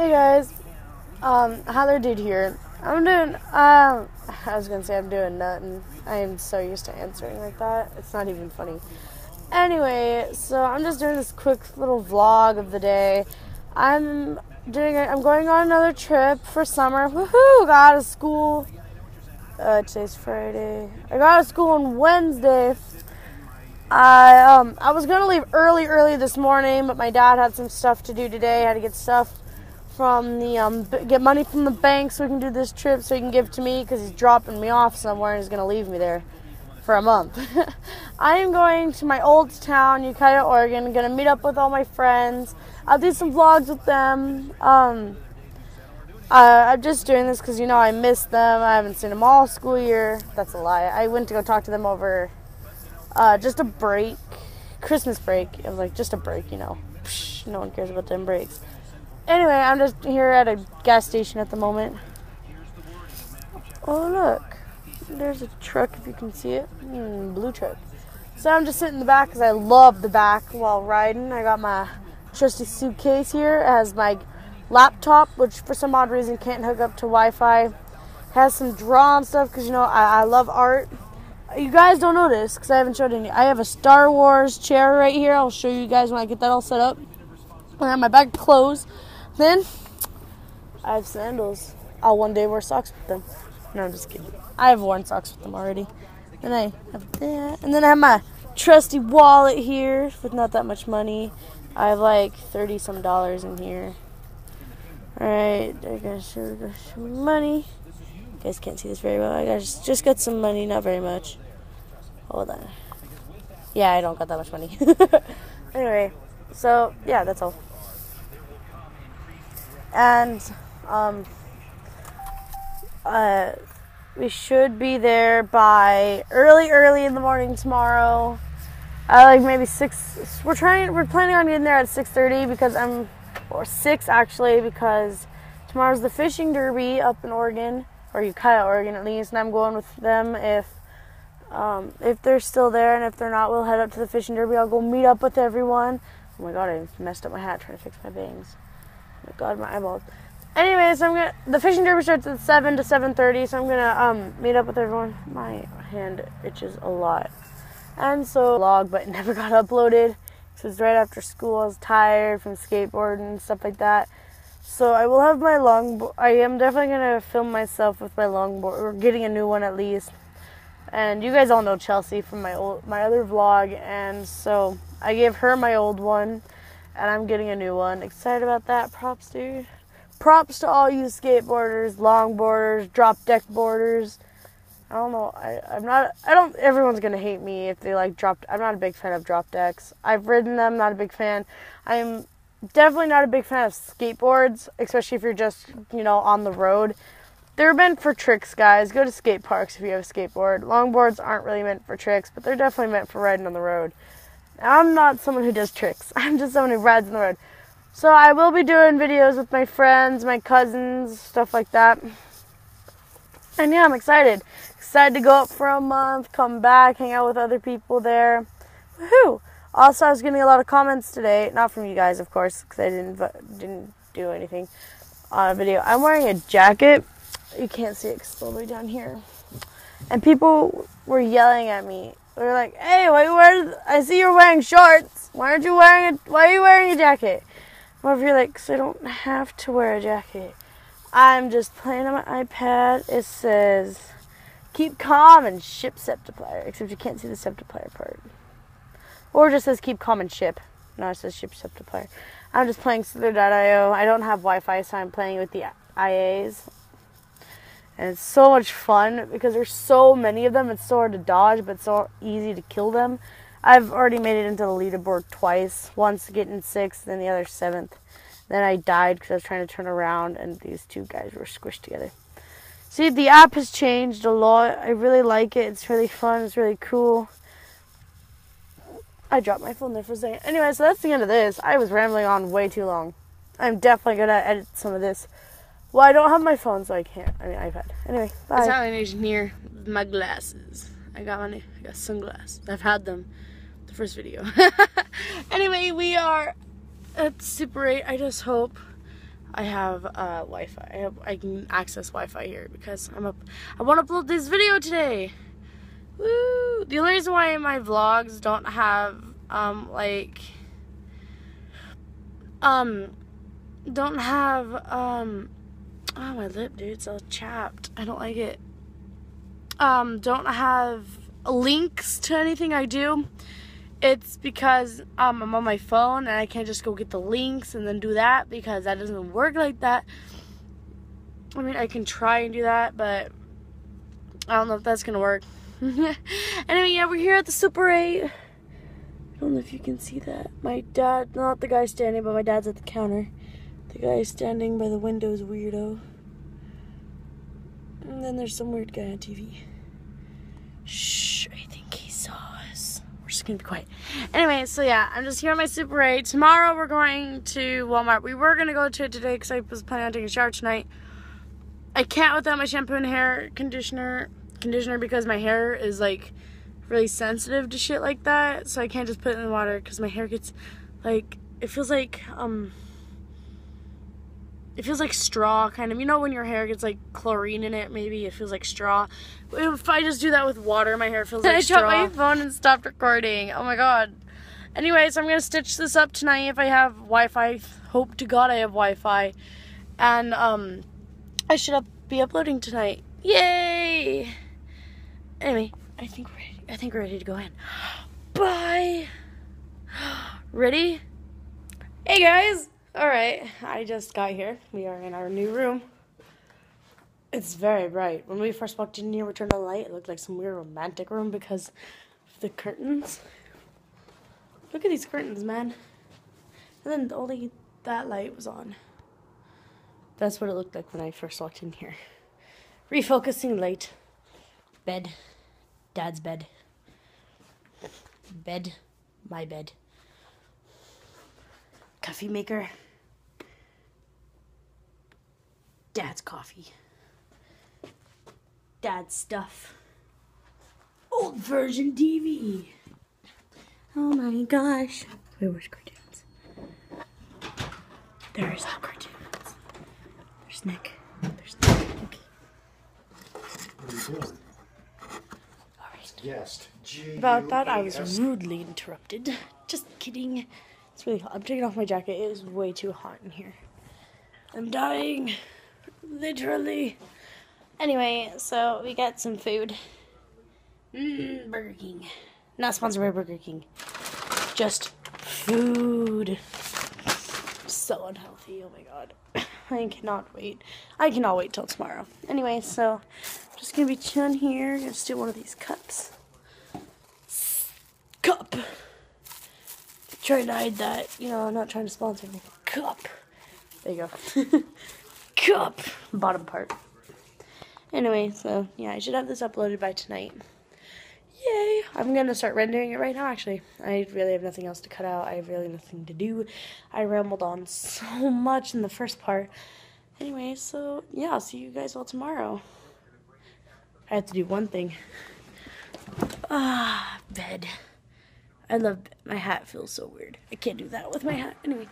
Hey guys, um, Heather Dude here. I'm doing, um, I was gonna say I'm doing nothing. I am so used to answering like that. It's not even funny. Anyway, so I'm just doing this quick little vlog of the day. I'm doing, it. I'm going on another trip for summer. Woohoo! Got out of school. Uh, today's Friday. I got out of school on Wednesday. I um I was gonna leave early, early this morning, but my dad had some stuff to do today. I had to get stuff from the um get money from the bank so we can do this trip so he can give to me because he's dropping me off somewhere and he's gonna leave me there for a month. I am going to my old town, Ukiah, Oregon. gonna meet up with all my friends. I'll do some vlogs with them. Um, uh, I'm just doing this because you know I miss them. I haven't seen them all school year. That's a lie. I went to go talk to them over uh, just a break, Christmas break. It was like just a break, you know. Psh, no one cares about them breaks. Anyway, I'm just here at a gas station at the moment. Oh look, there's a truck if you can see it, mm, blue truck. So I'm just sitting in the back because I love the back while riding. I got my trusty suitcase here. It has my laptop, which for some odd reason can't hook up to Wi-Fi. Has some drawn stuff because you know I, I love art you guys don't know this because I haven't showed any. I have a Star Wars chair right here. I'll show you guys when I get that all set up. I have my bag clothes. Then I have sandals. I'll one day wear socks with them. No, I'm just kidding. I have worn socks with them already. Then I have that. And then I have my trusty wallet here with not that much money. I have like 30 some dollars in here. Alright, I gotta show you some money. You guys can't see this very well. I just, just got some money, not very much. Hold on. Yeah, I don't got that much money. anyway, so yeah, that's all. And um, uh, we should be there by early, early in the morning tomorrow. Uh, like maybe six. We're trying. We're planning on getting there at six thirty because I'm, or six actually because tomorrow's the fishing derby up in Oregon or Ukiah, Oregon at least, and I'm going with them if um, if they're still there, and if they're not, we'll head up to the fishing derby. I'll go meet up with everyone. Oh my god, I messed up my hat trying to fix my bangs. Oh my god, my eyeballs. Anyways, I'm gonna the fishing derby starts at seven to seven thirty, so I'm gonna um meet up with everyone. My hand itches a lot, and so log, but never got uploaded. Because right after school, I was tired from skateboarding and stuff like that. So I will have my longboard. I am definitely gonna film myself with my longboard, or getting a new one at least. And you guys all know Chelsea from my old, my other vlog, and so I gave her my old one, and I'm getting a new one. Excited about that? Props, dude. Props to all you skateboarders, longboarders, drop deck boarders. I don't know. I, I'm not. I don't. Everyone's gonna hate me if they like drop. I'm not a big fan of drop decks. I've ridden them. Not a big fan. I'm definitely not a big fan of skateboards, especially if you're just, you know, on the road. They're meant for tricks, guys. Go to skate parks if you have a skateboard. Longboards aren't really meant for tricks, but they're definitely meant for riding on the road. I'm not someone who does tricks. I'm just someone who rides on the road. So I will be doing videos with my friends, my cousins, stuff like that. And yeah, I'm excited. Excited to go up for a month, come back, hang out with other people there. Woohoo! Also, I was getting a lot of comments today, not from you guys, of course, because I didn't didn't do anything on a video. I'm wearing a jacket. You can't see it because it's all the way down here. And people were yelling at me. They were like, "Hey, why you wearing? I see you're wearing shorts. Why aren't you wearing a? Why are you wearing a jacket?" If you're like, "Cause I don't have to wear a jacket. I'm just playing on my iPad." It says, "Keep calm and ship Septiplier," except you can't see the Septiplier part. Or just says keep calm and ship. No, it says ship Septiplier. I'm just playing Slither.io. I don't have Wi-Fi, so I'm playing with the IAs. And it's so much fun because there's so many of them. It's so hard to dodge, but so easy to kill them. I've already made it into the leaderboard twice. Once getting sixth, then the other seventh. Then I died because I was trying to turn around, and these two guys were squished together. See, the app has changed a lot. I really like it. It's really fun. It's really cool. I dropped my phone there for a second. Anyway, so that's the end of this. I was rambling on way too long. I'm definitely gonna edit some of this. Well, I don't have my phone, so I can't. I mean, iPad. Anyway, bye. Italian engineer my glasses. I got my, I got sunglasses. I've had them. The first video. anyway, we are at Super 8. I just hope. I have uh, Wi-Fi. I, have, I can access Wi-Fi here because I'm up. I want to upload this video today. Woo! The only reason why my vlogs don't have um like um don't have um oh my lip dude it's all chapped. I don't like it. Um don't have links to anything I do. It's because um, I'm on my phone and I can't just go get the links and then do that because that doesn't work like that. I mean, I can try and do that, but I don't know if that's gonna work. anyway, yeah, we're here at the Super 8. I don't know if you can see that. My dad, not the guy standing, but my dad's at the counter. The guy standing by the window is weirdo. And then there's some weird guy on TV. Shh, I think he saw us. We're just gonna be quiet. Anyway, so yeah, I'm just here on my Super 8. Tomorrow we're going to Walmart. We were gonna go to it today because I was planning on taking a shower tonight. I can't without my shampoo and hair conditioner conditioner because my hair is like really sensitive to shit like that. So I can't just put it in the water because my hair gets like it feels like um it feels like straw kind of. You know when your hair gets like chlorine in it maybe? It feels like straw. If i just do that with water my hair feels like I straw dropped my phone and stopped recording. oh my god. Anyways i'm gonna stitch this up tonight if i have wi-fi. Hope to god i have wi-fi. And um i should up, be uploading tonight. Yay! Anyway i think we're ready i think we're ready to go in. Bye! Ready? Hey guys all right i just got here we are in our new room it's very bright. When we first walked in here, we turned on the light. It looked like some weird romantic room because of the curtains. Look at these curtains, man. And then only that light was on. That's what it looked like when I first walked in here. Refocusing light. Bed. Dad's bed. Bed. My bed. Coffee maker. Dad's coffee. Dad's stuff. Old version TV. Oh my gosh. Wait, where's cartoons? There's no cartoons. There's Nick. There's Nick. Okay. What are you doing? Alright. Guest. About that, I was rudely interrupted. Just kidding. It's really hot. I'm taking off my jacket. It is way too hot in here. I'm dying. Literally. Anyway, so we got some food. Mmm, Burger King. Not sponsored by Burger King. Just food. So unhealthy. Oh my god. I cannot wait. I cannot wait till tomorrow. Anyway, so I'm just gonna be chilling here. Gonna steal one of these cups cup. Trying to hide that, you know, I'm not trying to sponsor me. Cup. There you go. cup. Bottom part. Anyway, so yeah, I should have this uploaded by tonight. Yay! I'm gonna start rendering it right now, actually. I really have nothing else to cut out. I have really nothing to do. I rambled on so much in the first part. Anyway, so yeah, I'll see you guys all tomorrow. I have to do one thing. Ah, bed. I love my hat feels so weird. I can't do that with my hat. Anyway.